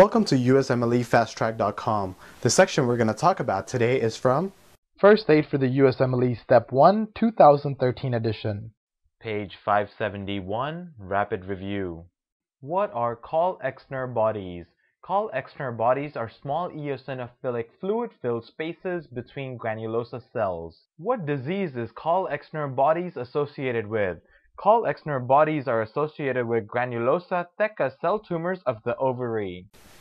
Welcome to USMLEFasttrack.com. The section we're going to talk about today is from First Aid for the USMLE Step 1 2013 edition. Page 571, Rapid Review. What are Call-Exner bodies? Call-Exner bodies are small eosinophilic fluid-filled spaces between granulosa cells. What disease is Call-Exner bodies associated with? Call-Exner bodies are associated with granulosa theca cell tumors of the ovary.